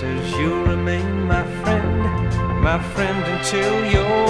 says you'll remain my friend, my friend until you're.